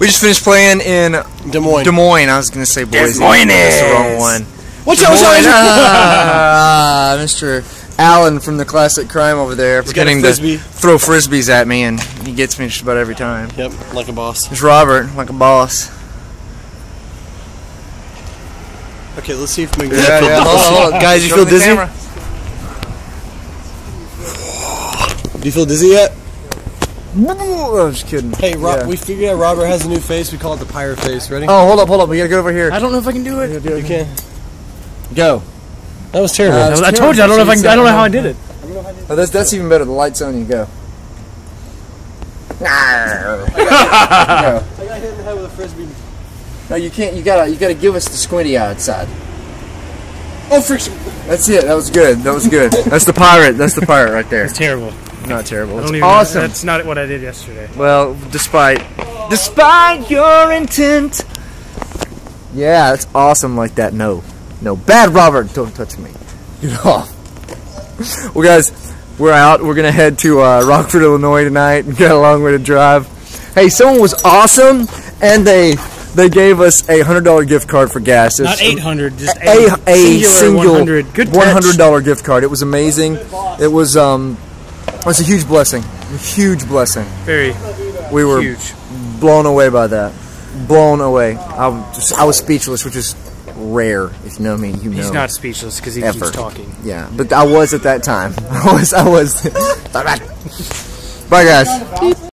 We just finished playing in Des Moines. Des Moines. I was gonna say Boise. Des Moines. That's the wrong one. What's Des up, Moines. Sergeant? Ah, Mr. Allen from the Classic Crime over there, got a pretending frisbee. to throw frisbees at me, and he gets me just about every time. Yep, like a boss. It's Robert, like a boss. Okay, let's see if we can Yeah, yeah. Hold on, hold on. Guys, you Show feel dizzy? camera. Do you feel dizzy yet? Oh, just kidding. Hey, Rob, Yeah. we figured out Robert has a new face. We call it the pirate face. Ready? Oh, hold up, hold up. We gotta go over here. I don't know if I can do it. you can. Go. That was terrible. Uh, I told you I don't know if I can. I don't know how I did it. Oh, that's that's even better. The light's on you. Go. no, I got hit in the head with a frisbee. No, you can't. You gotta. You gotta give us the squinty eye side. Oh, friction! That's it. That was good. That was good. That's the pirate. That's the pirate right there. It's terrible. Not terrible. It's awesome. That's not what I did yesterday. Well, despite despite your intent. Yeah, that's awesome like that. No. No. Bad Robert, don't touch me. Get off. Well guys, we're out. We're gonna head to uh, Rockford, Illinois tonight. We got a long way to drive. Hey, someone was awesome and they they gave us a hundred dollar gift card for gas. Not It's- 800, just a, a, a single hundred. One hundred dollar gift card. It was amazing. It was um, was a huge blessing. A huge blessing. Very We were huge. blown away by that. Blown away. I just, I was speechless, which is rare. If you know me, you know. He's not speechless because he Ever. keeps talking. Yeah, but I was at that time. I was. I was. Bye, guys.